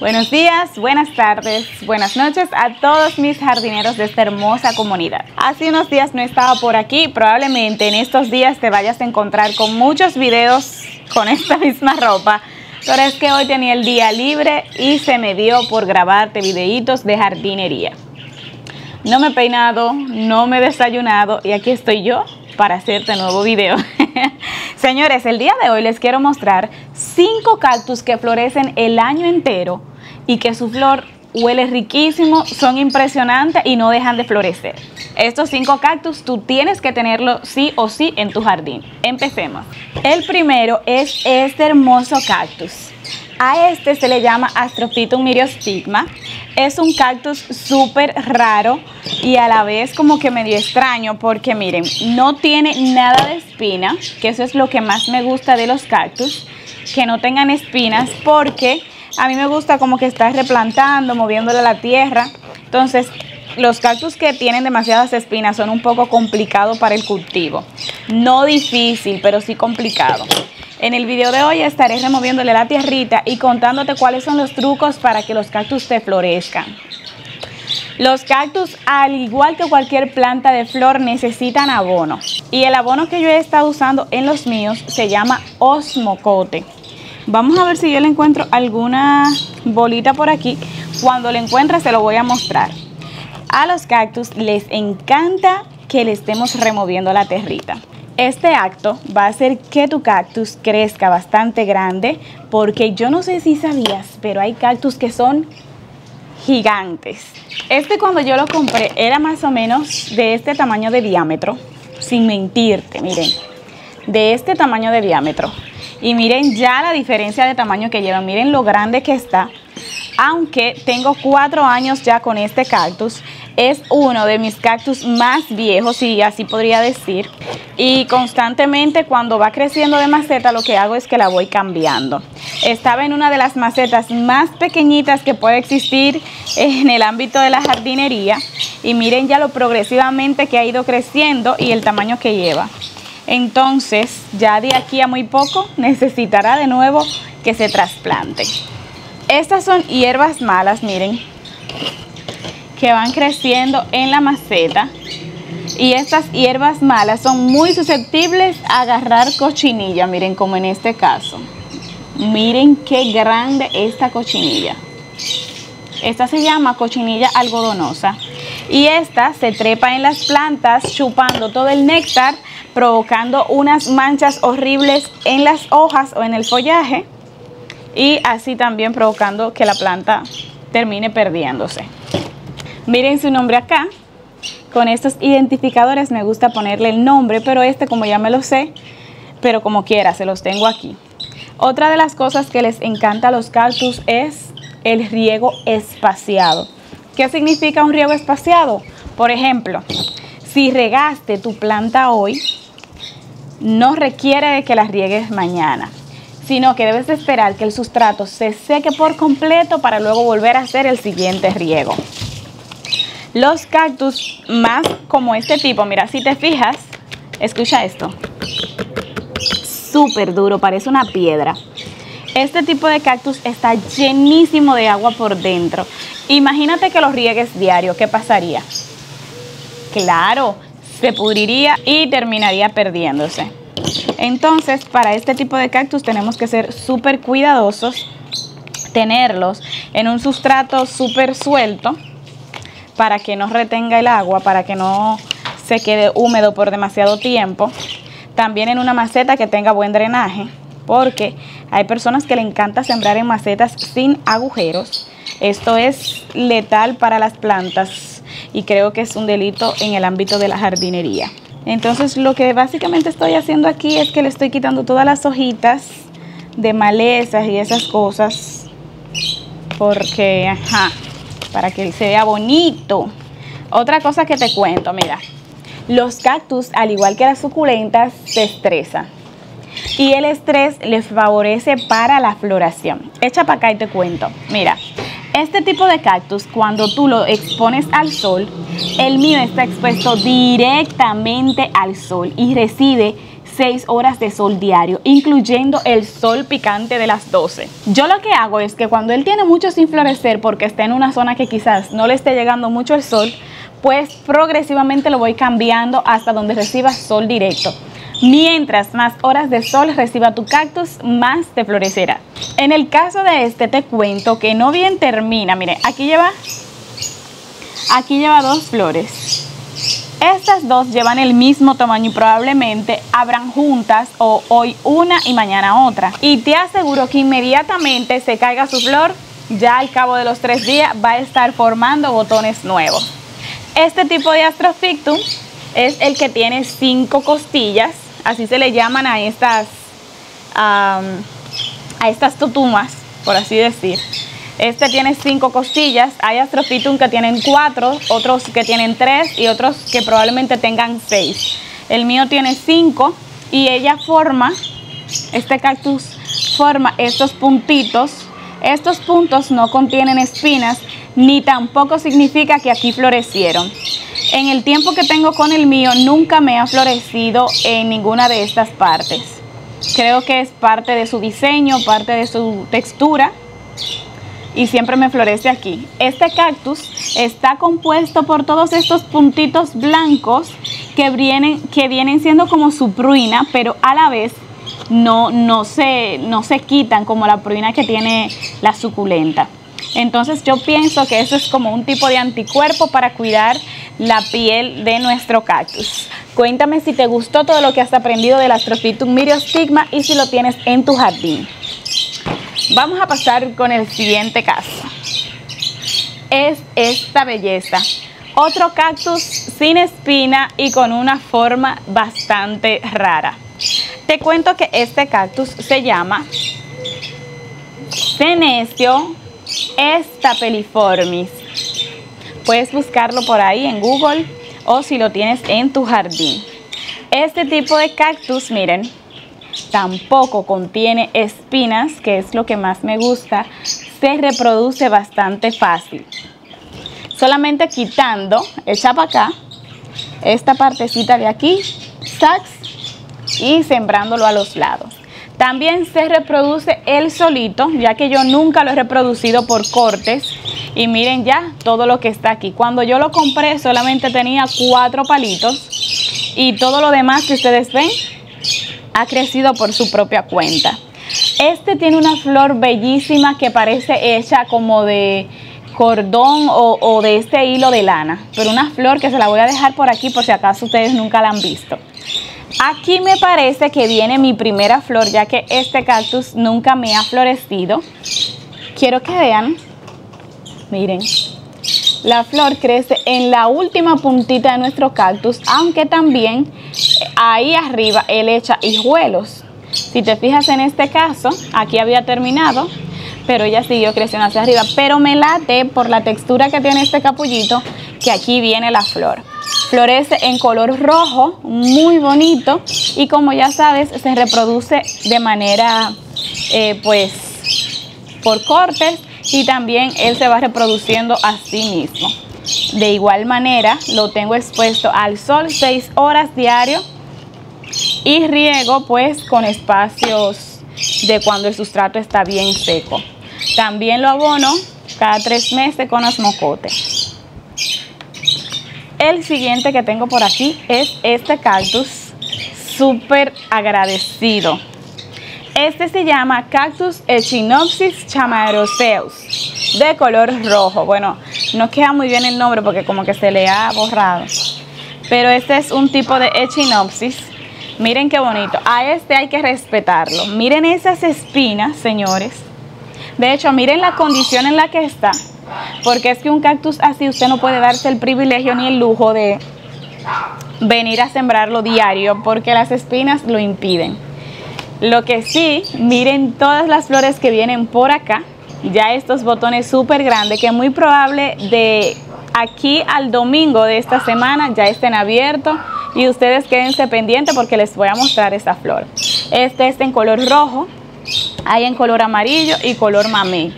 Buenos días, buenas tardes, buenas noches a todos mis jardineros de esta hermosa comunidad. Hace unos días no estaba por aquí, probablemente en estos días te vayas a encontrar con muchos videos con esta misma ropa, pero es que hoy tenía el día libre y se me dio por grabarte videitos de jardinería. No me he peinado, no me he desayunado y aquí estoy yo para hacerte nuevo video. Señores, el día de hoy les quiero mostrar cinco cactus que florecen el año entero y que su flor huele riquísimo, son impresionantes y no dejan de florecer. Estos cinco cactus tú tienes que tenerlo sí o sí en tu jardín. Empecemos. El primero es este hermoso cactus. A este se le llama Astrophytum myriostigma. Es un cactus súper raro y a la vez como que medio extraño porque miren, no tiene nada de espina, que eso es lo que más me gusta de los cactus, que no tengan espinas porque a mí me gusta como que está replantando, moviéndole la tierra. Entonces, los cactus que tienen demasiadas espinas son un poco complicados para el cultivo. No difícil, pero sí complicado. En el video de hoy estaré removiéndole la tierrita y contándote cuáles son los trucos para que los cactus te florezcan. Los cactus, al igual que cualquier planta de flor, necesitan abono. Y el abono que yo he estado usando en los míos se llama osmocote. Vamos a ver si yo le encuentro alguna bolita por aquí. Cuando le encuentre se lo voy a mostrar. A los cactus les encanta que le estemos removiendo la territa. Este acto va a hacer que tu cactus crezca bastante grande porque yo no sé si sabías, pero hay cactus que son gigantes. Este cuando yo lo compré era más o menos de este tamaño de diámetro, sin mentirte, miren, de este tamaño de diámetro. Y miren ya la diferencia de tamaño que lleva. Miren lo grande que está. Aunque tengo cuatro años ya con este cactus. Es uno de mis cactus más viejos, y así podría decir. Y constantemente cuando va creciendo de maceta lo que hago es que la voy cambiando. Estaba en una de las macetas más pequeñitas que puede existir en el ámbito de la jardinería. Y miren ya lo progresivamente que ha ido creciendo y el tamaño que lleva. Entonces, ya de aquí a muy poco necesitará de nuevo que se trasplante. Estas son hierbas malas, miren, que van creciendo en la maceta. Y estas hierbas malas son muy susceptibles a agarrar cochinilla, miren como en este caso. Miren qué grande esta cochinilla. Esta se llama cochinilla algodonosa. Y esta se trepa en las plantas chupando todo el néctar provocando unas manchas horribles en las hojas o en el follaje y así también provocando que la planta termine perdiéndose. Miren su nombre acá. Con estos identificadores me gusta ponerle el nombre, pero este como ya me lo sé, pero como quiera, se los tengo aquí. Otra de las cosas que les encanta a los cactus es el riego espaciado. ¿Qué significa un riego espaciado? Por ejemplo, si regaste tu planta hoy, no requiere de que las riegues mañana, sino que debes esperar que el sustrato se seque por completo para luego volver a hacer el siguiente riego. Los cactus más como este tipo, mira, si te fijas, escucha esto, súper duro, parece una piedra. Este tipo de cactus está llenísimo de agua por dentro. Imagínate que los riegues diario, ¿qué pasaría? claro, se pudriría y terminaría perdiéndose. Entonces, para este tipo de cactus tenemos que ser súper cuidadosos, tenerlos en un sustrato súper suelto para que no retenga el agua, para que no se quede húmedo por demasiado tiempo. También en una maceta que tenga buen drenaje, porque hay personas que le encanta sembrar en macetas sin agujeros. Esto es letal para las plantas y creo que es un delito en el ámbito de la jardinería. Entonces lo que básicamente estoy haciendo aquí es que le estoy quitando todas las hojitas de malezas y esas cosas porque, ajá, para que se vea bonito. Otra cosa que te cuento, mira, los cactus, al igual que las suculentas, se estresan. Y el estrés les favorece para la floración. Echa para acá y te cuento. Mira, este tipo de cactus, cuando tú lo expones al sol, el mío está expuesto directamente al sol y recibe 6 horas de sol diario, incluyendo el sol picante de las 12. Yo lo que hago es que cuando él tiene mucho sin florecer, porque está en una zona que quizás no le esté llegando mucho el sol, pues progresivamente lo voy cambiando hasta donde reciba sol directo. Mientras más horas de sol reciba tu cactus, más te florecerá. En el caso de este te cuento que no bien termina. Mire, aquí lleva, aquí lleva dos flores. Estas dos llevan el mismo tamaño y probablemente abran juntas o hoy una y mañana otra. Y te aseguro que inmediatamente se caiga su flor, ya al cabo de los tres días va a estar formando botones nuevos. Este tipo de Astrofictum es el que tiene cinco costillas así se le llaman a estas, a estas tutumas, por así decir. Este tiene cinco costillas, hay Astrophytum que tienen cuatro, otros que tienen tres y otros que probablemente tengan seis. El mío tiene cinco y ella forma, este cactus forma estos puntitos. Estos puntos no contienen espinas ni tampoco significa que aquí florecieron. En el tiempo que tengo con el mío nunca me ha florecido en ninguna de estas partes. Creo que es parte de su diseño, parte de su textura y siempre me florece aquí. Este cactus está compuesto por todos estos puntitos blancos que vienen, que vienen siendo como su pruina, pero a la vez no, no, se, no se quitan como la pruina que tiene la suculenta. Entonces yo pienso que eso es como un tipo de anticuerpo para cuidar la piel de nuestro cactus. Cuéntame si te gustó todo lo que has aprendido del Astrophytum myriostigma y si lo tienes en tu jardín. Vamos a pasar con el siguiente caso. Es esta belleza. Otro cactus sin espina y con una forma bastante rara. Te cuento que este cactus se llama Senecio Estapeliformis. Puedes buscarlo por ahí en Google o si lo tienes en tu jardín. Este tipo de cactus, miren, tampoco contiene espinas, que es lo que más me gusta. Se reproduce bastante fácil. Solamente quitando, echa para acá, esta partecita de aquí, sax, y sembrándolo a los lados. También se reproduce él solito, ya que yo nunca lo he reproducido por cortes. Y miren ya todo lo que está aquí. Cuando yo lo compré solamente tenía cuatro palitos. Y todo lo demás que ustedes ven ha crecido por su propia cuenta. Este tiene una flor bellísima que parece hecha como de cordón o, o, de este hilo de lana. Pero una flor que se la voy a dejar por aquí por si acaso ustedes nunca la han visto. Aquí me parece que viene mi primera flor, ya que este cactus nunca me ha florecido. Quiero que vean, miren, la flor crece en la última puntita de nuestro cactus, aunque también ahí arriba él echa hijuelos. Si te fijas en este caso, aquí había terminado, pero ella siguió creciendo hacia arriba. Pero me late por la textura que tiene este capullito que aquí viene la flor. Florece en color rojo, muy bonito y como ya sabes se reproduce de manera eh, pues por cortes y también él se va reproduciendo a sí mismo. De igual manera lo tengo expuesto al sol 6 horas diario y riego pues con espacios de cuando el sustrato está bien seco. También lo abono cada tres meses con osmocote. El siguiente que tengo por aquí es este cactus súper agradecido. Este se llama Cactus Echinopsis chamaroseus de color rojo. Bueno, no queda muy bien el nombre porque como que se le ha borrado. Pero este es un tipo de Echinopsis. Miren qué bonito. A este hay que respetarlo. Miren esas espinas, señores. De hecho, miren la condición en la que está porque es que un cactus así usted no puede darse el privilegio ni el lujo de venir a sembrarlo diario porque las espinas lo impiden. Lo que sí, miren todas las flores que vienen por acá, ya estos botones súper grandes que muy probable de aquí al domingo de esta semana ya estén abiertos y ustedes quédense pendientes porque les voy a mostrar esta flor. Este está en color rojo, hay en color amarillo y color mamey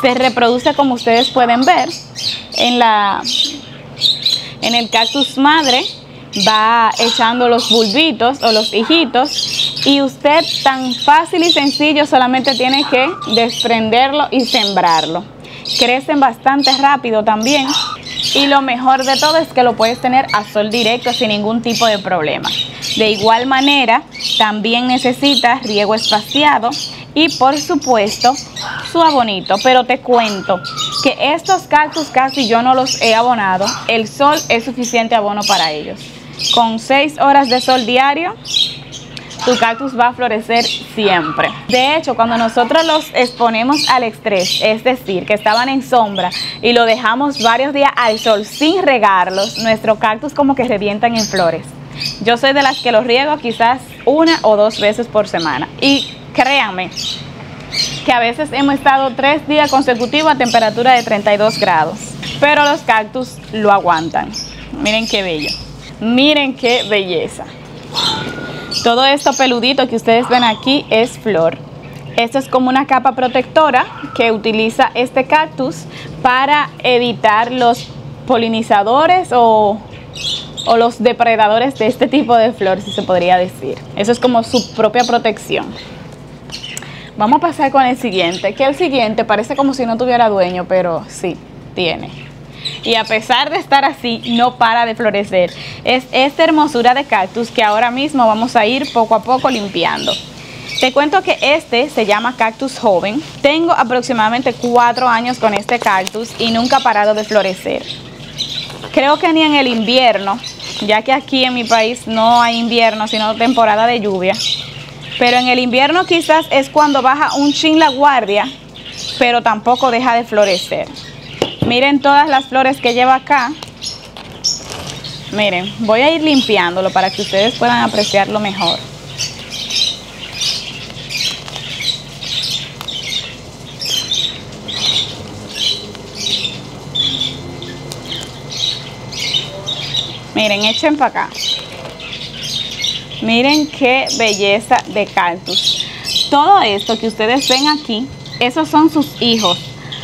se reproduce como ustedes pueden ver en, la, en el cactus madre va echando los bulbitos o los hijitos y usted tan fácil y sencillo solamente tiene que desprenderlo y sembrarlo. Crecen bastante rápido también y lo mejor de todo es que lo puedes tener a sol directo sin ningún tipo de problema. De igual manera, también necesitas riego espaciado y por supuesto su abonito. Pero te cuento que estos cactus casi yo no los he abonado. El sol es suficiente abono para ellos. Con 6 horas de sol diario, tu cactus va a florecer siempre. De hecho, cuando nosotros los exponemos al estrés, es decir, que estaban en sombra y lo dejamos varios días al sol sin regarlos, nuestros cactus como que revientan en flores. Yo soy de las que los riego quizás una o dos veces por semana. Y créanme que a veces hemos estado tres días consecutivos a temperatura de 32 grados. Pero los cactus lo aguantan. Miren qué bello. Miren qué belleza. Todo esto peludito que ustedes ven aquí es flor. Esto es como una capa protectora que utiliza este cactus para evitar los polinizadores o, o, los depredadores de este tipo de flor, si se podría decir. Eso es como su propia protección. Vamos a pasar con el siguiente, que el siguiente parece como si no tuviera dueño, pero sí, tiene y a pesar de estar así, no para de florecer. Es esta hermosura de cactus que ahora mismo vamos a ir poco a poco limpiando. Te cuento que este se llama cactus joven. Tengo aproximadamente cuatro años con este cactus y nunca ha parado de florecer. Creo que ni en el invierno, ya que aquí en mi país no hay invierno, sino temporada de lluvia. Pero en el invierno quizás es cuando baja un chin la guardia, pero tampoco deja de florecer. Miren todas las flores que lleva acá. Miren, voy a ir limpiándolo para que ustedes puedan apreciarlo mejor. Miren, echen para acá. Miren qué belleza de cactus. Todo esto que ustedes ven aquí, esos son sus hijos.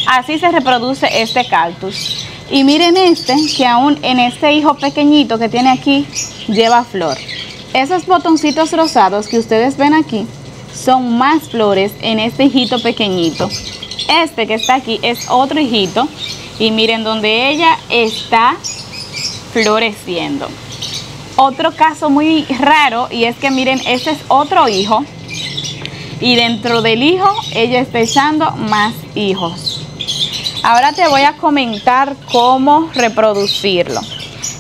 Así se reproduce este cactus. Y miren este, que aún en este hijo pequeñito que tiene aquí, lleva flor. Esos botoncitos rosados que ustedes ven aquí, son más flores en este hijito pequeñito. Este que está aquí es otro hijito. Y miren donde ella está floreciendo. Otro caso muy raro y es que miren, este es otro hijo. Y dentro del hijo ella está echando más hijos. Ahora te voy a comentar cómo reproducirlo.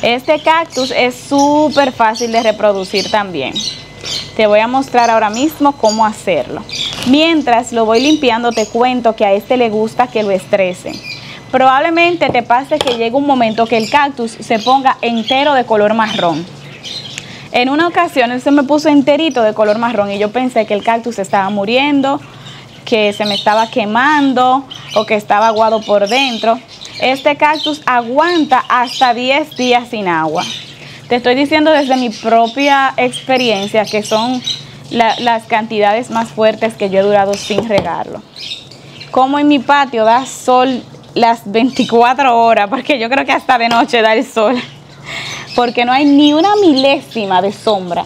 Este cactus es súper fácil de reproducir también. Te voy a mostrar ahora mismo cómo hacerlo. Mientras lo voy limpiando te cuento que a este le gusta que lo estrese. Probablemente te pase que llegue un momento que el cactus se ponga entero de color marrón. En una ocasión él se me puso enterito de color marrón y yo pensé que el cactus estaba muriendo que se me estaba quemando o que estaba aguado por dentro. Este cactus aguanta hasta 10 días sin agua. Te estoy diciendo desde mi propia experiencia que son las cantidades más fuertes que yo he durado sin regarlo. Como en mi patio da sol las 24 horas, porque yo creo que hasta de noche da el sol, porque no hay ni una milésima de sombra.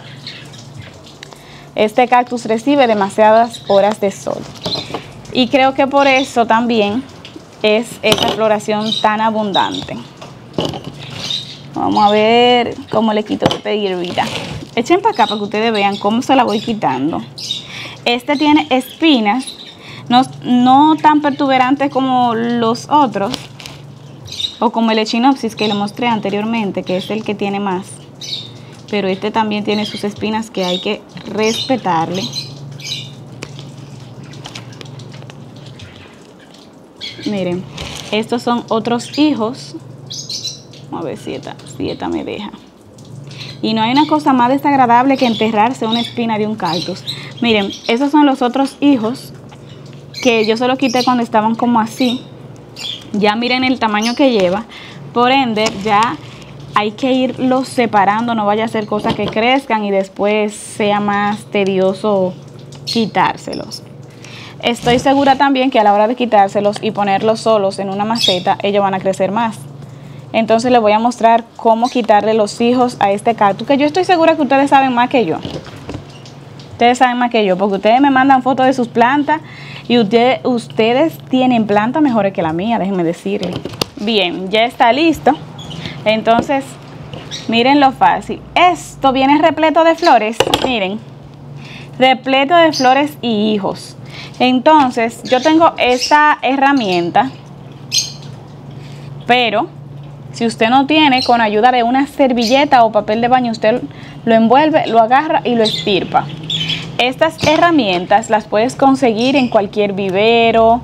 Este cactus recibe demasiadas horas de sol. Y creo que por eso también es esta floración tan abundante. Vamos a ver cómo le quito esta hierbita. Echen para acá para que ustedes vean cómo se la voy quitando. Este tiene espinas, no, tan pertuberantes como los otros, o como el echinopsis que le mostré anteriormente, que es el que tiene más. Pero este también tiene sus espinas que hay que respetarle. Miren, estos son otros hijos. Vamos a ver si esta, me deja. Y no hay una cosa más desagradable que enterrarse una espina de un cactus. Miren, esos son los otros hijos que yo solo quité cuando estaban como así. Ya miren el tamaño que lleva. Por ende, ya hay que irlos separando, no vaya a ser cosas que crezcan y después sea más tedioso quitárselos. Estoy segura también que a la hora de quitárselos y ponerlos solos en una maceta, ellos van a crecer más. Entonces les voy a mostrar cómo quitarle los hijos a este cactus, que yo estoy segura que ustedes saben más que yo. Ustedes saben más que yo, porque ustedes me mandan fotos de sus plantas y ustedes, tienen plantas mejores que la mía, déjenme decirles. Bien, ya está listo. Entonces, miren lo fácil. Esto viene repleto de flores, miren. Repleto de flores y hijos. Entonces, yo tengo esta herramienta, pero si usted no tiene, con ayuda de una servilleta o papel de baño, usted lo envuelve, lo agarra y lo estirpa. Estas herramientas las puedes conseguir en cualquier vivero.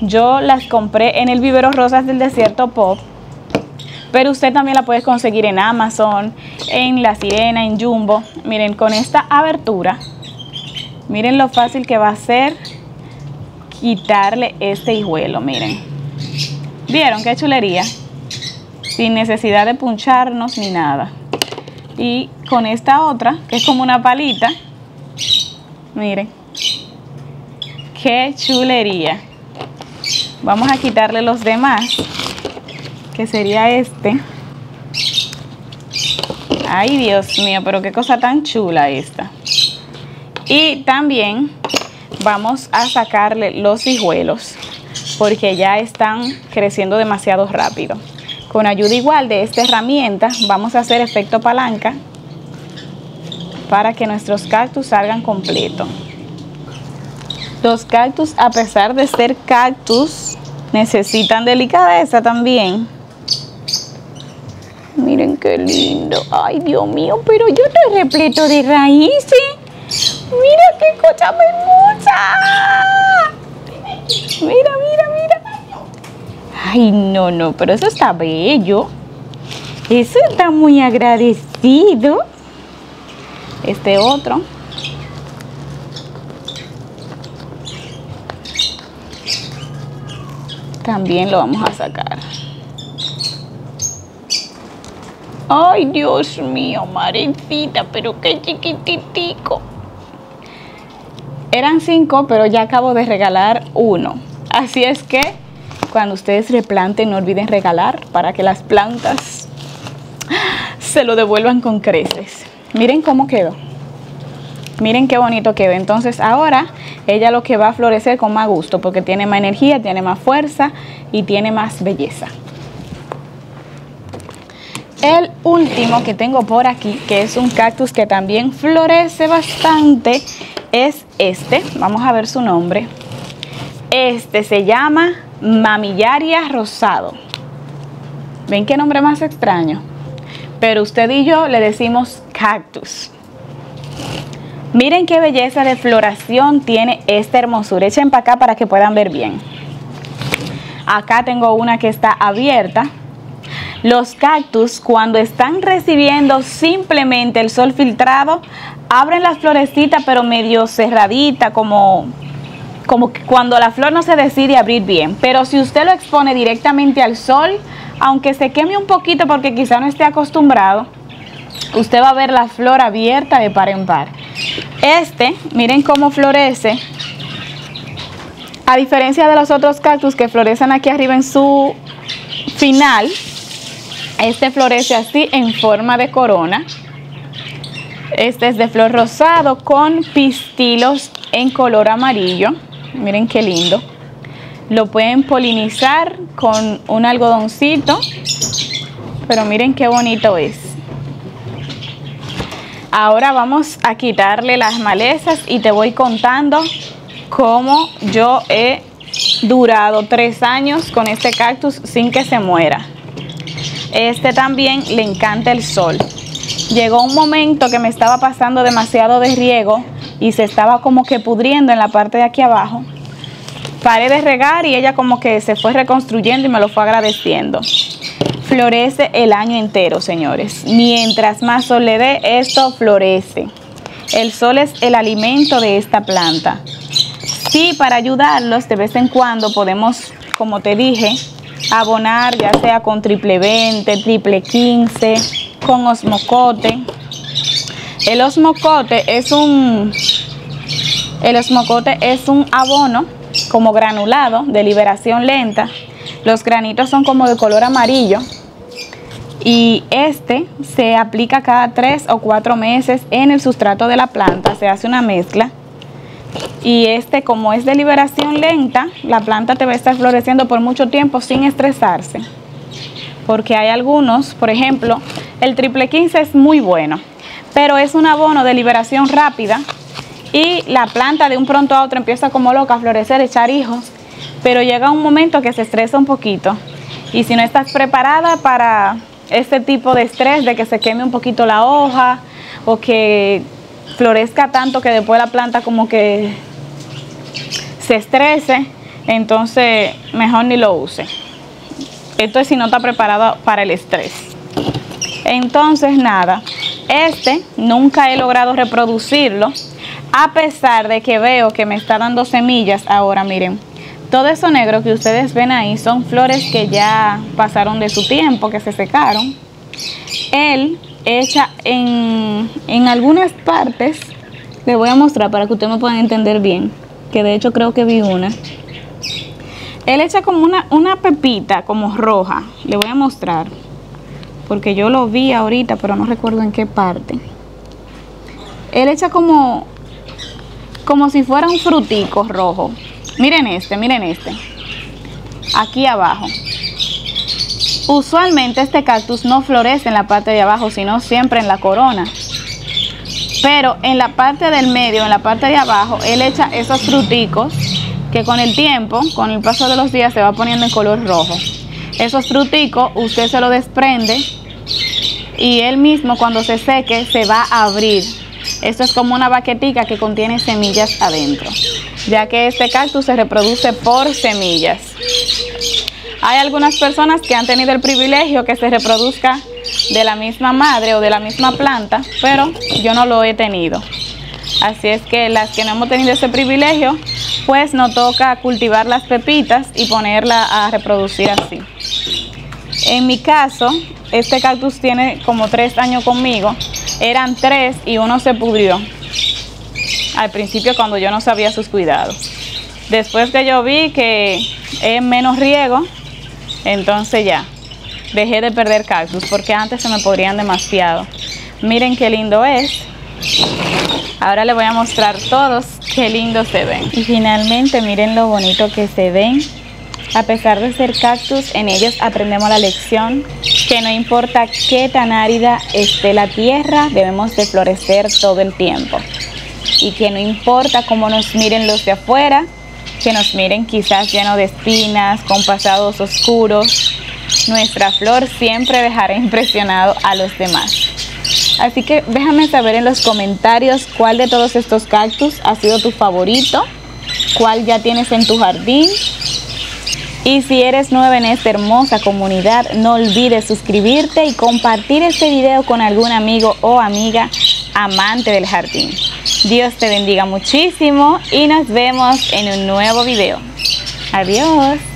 Yo las compré en el vivero Rosas del Desierto Pop. Pero usted también la puede conseguir en Amazon, en La Sirena, en Jumbo. Miren, con esta abertura, miren lo fácil que va a ser quitarle este hijuelo, miren. ¿Vieron qué chulería? Sin necesidad de puncharnos ni nada. Y con esta otra, que es como una palita, miren. Qué chulería. Vamos a quitarle los demás, que sería este. Ay, Dios mío, pero qué cosa tan chula esta. Y también vamos a sacarle los hijuelos porque ya están creciendo demasiado rápido. Con ayuda igual de esta herramienta vamos a hacer efecto palanca para que nuestros cactus salgan completos. Los cactus, a pesar de ser cactus, necesitan delicadeza también. Miren qué lindo. Ay, Dios mío, pero yo estoy repleto de raíces. Mira qué cosa hermosa. Mira, mira, mira. Ay, no, no, pero eso está bello. Eso está muy agradecido. Este otro. También lo vamos a sacar. Ay, Dios mío, marecita, pero qué chiquititico. Eran cinco, pero ya acabo de regalar uno. Así es que cuando ustedes replanten, no olviden regalar para que las plantas se lo devuelvan con creces. Miren cómo quedó. Miren qué bonito quedó. Entonces ahora ella lo que va a florecer con más gusto porque tiene más energía, tiene más fuerza y tiene más belleza. El último que tengo por aquí, que es un cactus que también florece bastante, es este. Vamos a ver su nombre. Este se llama Mamillaria Rosado. ¿Ven qué nombre más extraño? Pero usted y yo le decimos cactus. Miren qué belleza de floración tiene esta hermosura. Echen para acá para que puedan ver bien. Acá tengo una que está abierta. Los cactus cuando están recibiendo simplemente el sol filtrado abren las florecitas pero medio cerradita, como, como cuando la flor no se decide abrir bien. Pero si usted lo expone directamente al sol, aunque se queme un poquito porque quizá no esté acostumbrado, usted va a ver la flor abierta de par en par. Este, miren cómo florece. A diferencia de los otros cactus que florecen aquí arriba en su final, este florece así en forma de corona. Este es de flor rosado con pistilos en color amarillo. Miren qué lindo. Lo pueden polinizar con un algodoncito. Pero miren qué bonito es. Ahora vamos a quitarle las malezas y te voy contando cómo yo he durado tres años con este cactus sin que se muera. Este también le encanta el sol llegó un momento que me estaba pasando demasiado de riego y se estaba como que pudriendo en la parte de aquí abajo. Paré de regar y ella como que se fue reconstruyendo y me lo fue agradeciendo. Florece el año entero, señores. Mientras más sol le dé, esto florece. El sol es el alimento de esta planta. Sí, para ayudarlos de vez en cuando podemos, como te dije, abonar ya sea con triple 20, triple 15, con osmocote. El osmocote es un el osmocote es un abono como granulado de liberación lenta. Los granitos son como de color amarillo. y este se aplica cada tres o cuatro meses en el sustrato de la planta, se hace una mezcla y este como es de liberación lenta, la planta te va a estar floreciendo por mucho tiempo sin estresarse. Porque hay algunos, por ejemplo, el triple 15 es muy bueno, pero es un abono de liberación rápida y la planta de un pronto a otro empieza como loca a florecer, echar hijos, pero llega un momento que se estresa un poquito. Y si no estás preparada para este tipo de estrés, de que se queme un poquito la hoja o que florezca tanto que después la planta como que se estrese, entonces mejor ni lo use. Esto es si no está preparado para el estrés. Entonces nada, este nunca he logrado reproducirlo, a pesar de que veo que me está dando semillas ahora, miren. Todo eso negro que ustedes ven ahí son flores que ya pasaron de su tiempo, que se secaron. Él echa en, en algunas partes, le voy a mostrar para que ustedes me puedan entender bien, que de hecho creo que vi una. Él echa como una, una pepita, como roja, le voy a mostrar, porque yo lo vi ahorita, pero no recuerdo en qué parte. Él echa como, como si fuera un frutico rojo. Miren este, miren este. Aquí abajo. Usualmente este cactus no florece en la parte de abajo, sino siempre en la corona. Pero en la parte del medio, en la parte de abajo, él echa esos fruticos que con el tiempo, con el paso de los días, se va poniendo en color rojo. Esos fruticos usted se lo desprende y él mismo cuando se seque se va a abrir. Esto es como una baquetica que contiene semillas adentro, ya que este cactus se reproduce por semillas. Hay algunas personas que han tenido el privilegio que se reproduzca de la misma madre o de la misma planta, pero yo no lo he tenido. Así es que las que no hemos tenido ese privilegio, pues nos toca cultivar las pepitas y ponerla a reproducir así. En mi caso, este cactus tiene como tres años conmigo. Eran tres y uno se pudrió. Al principio cuando yo no sabía sus cuidados. Después que yo vi que es menos riego, entonces ya, dejé de perder cactus porque antes se me podrían demasiado. Miren qué lindo es. Ahora les voy a mostrar todos qué lindo se ven. Y finalmente miren lo bonito que se ven. A pesar de ser cactus, en ellos aprendemos la lección que no importa qué tan árida esté la tierra, debemos de florecer todo el tiempo. Y que no importa cómo nos miren los de afuera, que nos miren quizás lleno de espinas, con pasados oscuros. Nuestra flor siempre dejará impresionado a los demás. Así que déjame saber en los comentarios cuál de todos estos cactus ha sido tu favorito, cuál ya tienes en tu jardín. Y si eres nueva en esta hermosa comunidad, no olvides suscribirte y compartir este video con algún amigo o amiga amante del jardín. Dios te bendiga muchísimo y nos vemos en un nuevo video. Adiós.